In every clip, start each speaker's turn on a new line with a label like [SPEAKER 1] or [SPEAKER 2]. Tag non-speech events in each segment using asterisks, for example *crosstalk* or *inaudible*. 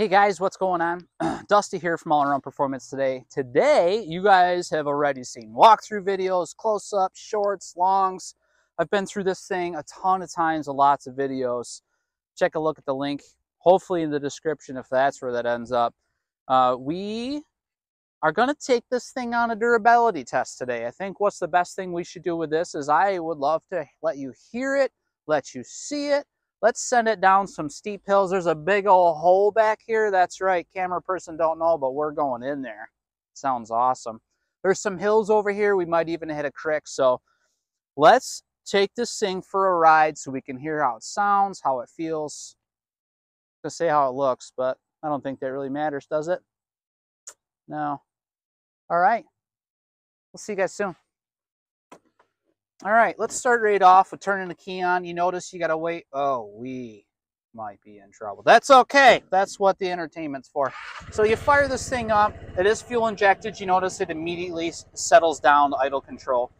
[SPEAKER 1] Hey guys, what's going on? *clears throat* Dusty here from All Around Performance today. Today, you guys have already seen walkthrough videos, close-ups, shorts, longs. I've been through this thing a ton of times, lots of videos. Check a look at the link, hopefully in the description if that's where that ends up. Uh, we are going to take this thing on a durability test today. I think what's the best thing we should do with this is I would love to let you hear it, let you see it, Let's send it down some steep hills. There's a big old hole back here. That's right. Camera person don't know, but we're going in there. Sounds awesome. There's some hills over here. We might even hit a creek. So let's take this thing for a ride so we can hear how it sounds, how it feels. To say how it looks, but I don't think that really matters, does it? No. All right. We'll see you guys soon. All right, let's start right off with turning the key on. You notice you got to wait. Oh, we might be in trouble. That's okay. That's what the entertainment's for. So you fire this thing up. It is fuel injected. You notice it immediately settles down to idle control.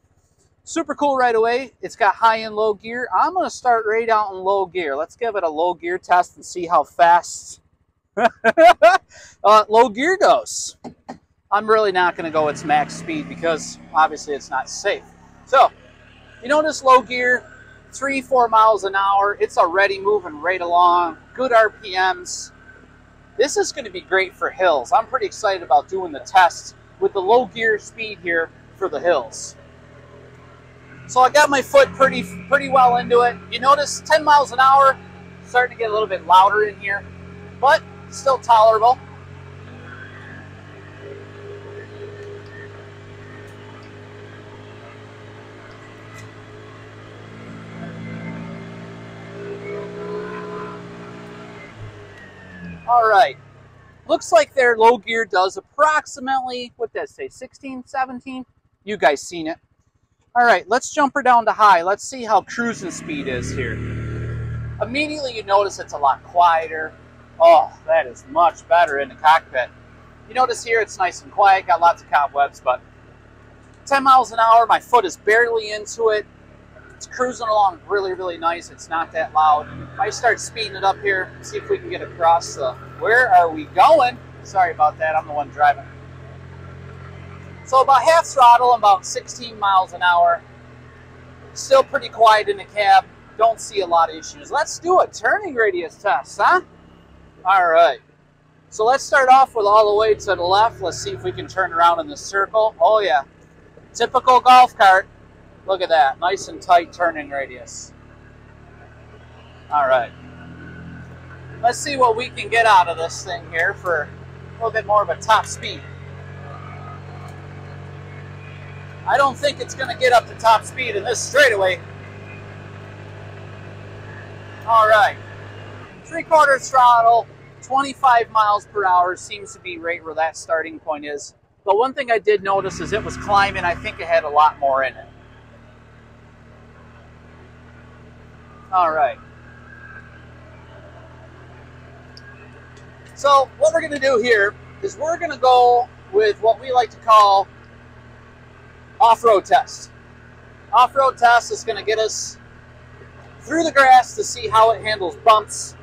[SPEAKER 1] Super cool right away. It's got high and low gear. I'm going to start right out in low gear. Let's give it a low gear test and see how fast *laughs* uh, low gear goes. I'm really not going to go its max speed because obviously it's not safe. So you notice low gear, three, four miles an hour. It's already moving right along. Good RPMs. This is going to be great for hills. I'm pretty excited about doing the test with the low gear speed here for the hills. So I got my foot pretty pretty well into it. You notice 10 miles an hour, starting to get a little bit louder in here, but still tolerable. All right. Looks like their low gear does approximately, what does say, 16, 17? You guys seen it. All right, let's jump her down to high. Let's see how cruising speed is here. Immediately you notice it's a lot quieter. Oh, that is much better in the cockpit. You notice here it's nice and quiet, got lots of cobwebs, but 10 miles an hour, my foot is barely into it. It's cruising along really, really nice. It's not that loud. I start speeding it up here, see if we can get across the... Where are we going? Sorry about that. I'm the one driving. So about half throttle, about 16 miles an hour. Still pretty quiet in the cab. Don't see a lot of issues. Let's do a turning radius test, huh? All right. So let's start off with all the way to the left. Let's see if we can turn around in the circle. Oh yeah, typical golf cart. Look at that, nice and tight turning radius. All right. Let's see what we can get out of this thing here for a little bit more of a top speed. I don't think it's going to get up to top speed in this straightaway. All right. Three quarter throttle, 25 miles per hour seems to be right where that starting point is. But one thing I did notice is it was climbing. I think it had a lot more in it. All right. So what we're going to do here is we're going to go with what we like to call off-road test. Off-road test is going to get us through the grass to see how it handles bumps,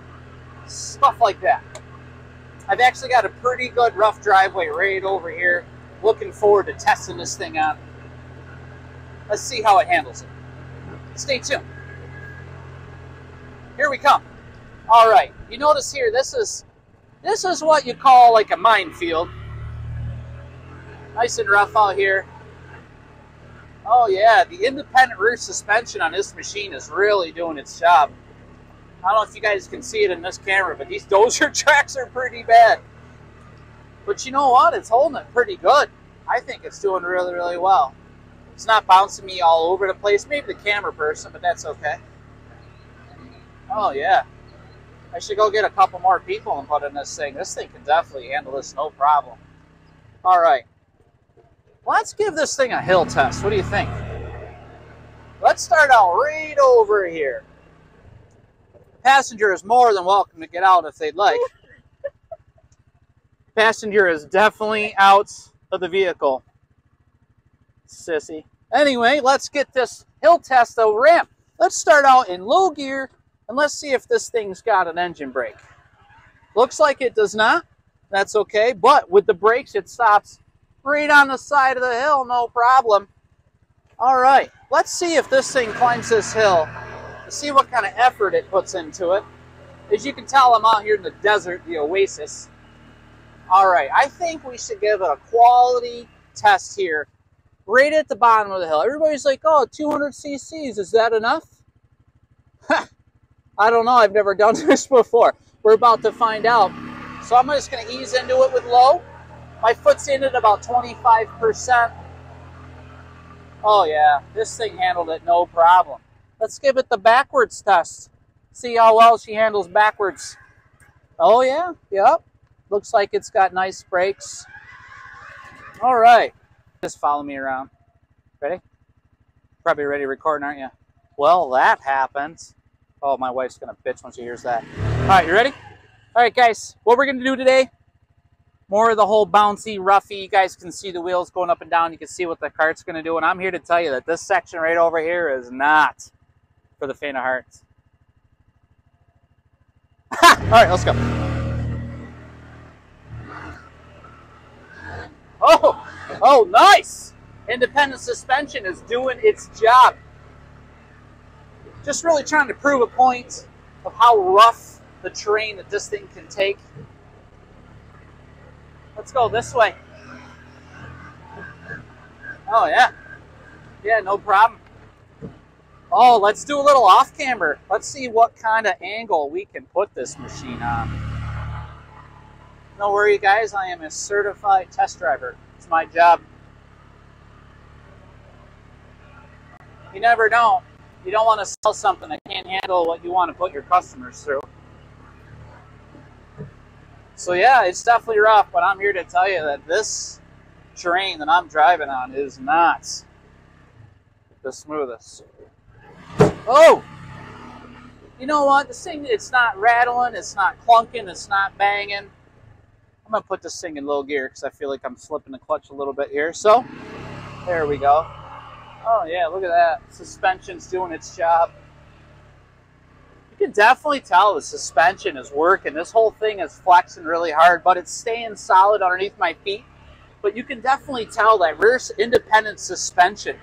[SPEAKER 1] stuff like that. I've actually got a pretty good rough driveway right over here. Looking forward to testing this thing out. Let's see how it handles it. Stay tuned. Here we come. All right, you notice here, this is this is what you call like a minefield. Nice and rough out here. Oh yeah, the independent rear suspension on this machine is really doing its job. I don't know if you guys can see it in this camera, but these *laughs* dozer tracks are pretty bad. But you know what? It's holding it pretty good. I think it's doing really, really well. It's not bouncing me all over the place. Maybe the camera person, but that's okay. Oh, yeah. I should go get a couple more people and put in this thing. This thing can definitely handle this no problem. All right. Let's give this thing a hill test. What do you think? Let's start out right over here. Passenger is more than welcome to get out if they'd like. *laughs* Passenger is definitely out of the vehicle. Sissy. Anyway, let's get this hill test though ramp. Let's start out in low gear and let's see if this thing's got an engine brake. Looks like it does not. That's okay. But with the brakes, it stops right on the side of the hill, no problem. All right, let's see if this thing climbs this hill. See what kind of effort it puts into it. As you can tell, I'm out here in the desert, the oasis. All right, I think we should give it a quality test here, right at the bottom of the hill. Everybody's like, oh, 200 cc's, is that enough? *laughs* I don't know, I've never done *laughs* this before. We're about to find out. So I'm just gonna ease into it with low. My foot's in at about 25%. Oh yeah, this thing handled it no problem. Let's give it the backwards test. See how well she handles backwards. Oh yeah, yep. Looks like it's got nice brakes. All right, just follow me around. Ready? Probably ready to record, aren't you? Well, that happens. Oh, my wife's gonna bitch when she hears that. All right, you ready? All right, guys, what we're gonna do today more of the whole bouncy, roughy. You guys can see the wheels going up and down. You can see what the cart's to do. And I'm here to tell you that this section right over here is not for the faint of heart. All right, let's go. Oh, oh, nice. Independent suspension is doing its job. Just really trying to prove a point of how rough the terrain that this thing can take. Let's go this way. Oh, yeah. Yeah, no problem. Oh, let's do a little off camber. Let's see what kind of angle we can put this machine on. No worry, guys. I am a certified test driver. It's my job. You never know. You don't want to sell something that can't handle what you want to put your customers through. So yeah, it's definitely rough, but I'm here to tell you that this terrain that I'm driving on is not the smoothest. Oh! You know what? This thing, it's not rattling, it's not clunking, it's not banging. I'm going to put this thing in low gear because I feel like I'm slipping the clutch a little bit here. So, there we go. Oh yeah, look at that. Suspension's doing its job you can definitely tell the suspension is working. This whole thing is flexing really hard, but it's staying solid underneath my feet. But you can definitely tell that rear independent suspension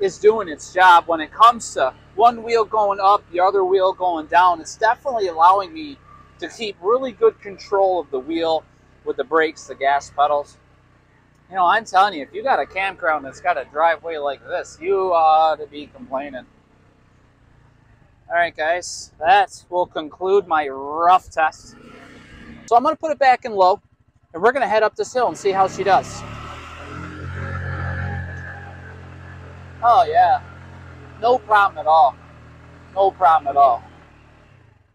[SPEAKER 1] is doing its job when it comes to one wheel going up, the other wheel going down. It's definitely allowing me to keep really good control of the wheel with the brakes, the gas pedals. You know, I'm telling you, if you got a campground that's got a driveway like this, you ought to be complaining. All right, guys, that will conclude my rough test. So I'm going to put it back in low, and we're going to head up this hill and see how she does. Oh, yeah. No problem at all. No problem at all.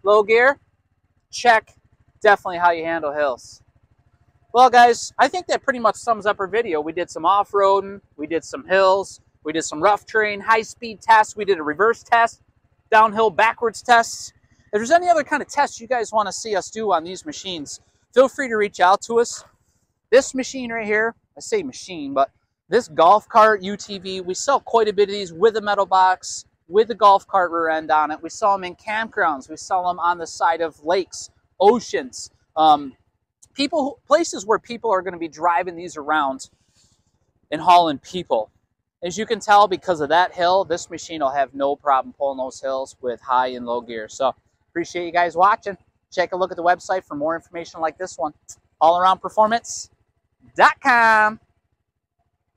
[SPEAKER 1] Low gear, check. Definitely how you handle hills. Well, guys, I think that pretty much sums up our video. We did some off-roading, we did some hills, we did some rough terrain, high-speed tests, we did a reverse test, downhill backwards tests. If there's any other kind of tests you guys want to see us do on these machines, feel free to reach out to us. This machine right here, I say machine, but this golf cart UTV, we sell quite a bit of these with a metal box, with the golf cart rear end on it. We sell them in campgrounds. We sell them on the side of lakes, oceans, um, people, places where people are going to be driving these around and hauling people. As you can tell, because of that hill, this machine will have no problem pulling those hills with high and low gear. So appreciate you guys watching. Take a look at the website for more information like this one. allaroundperformance.com.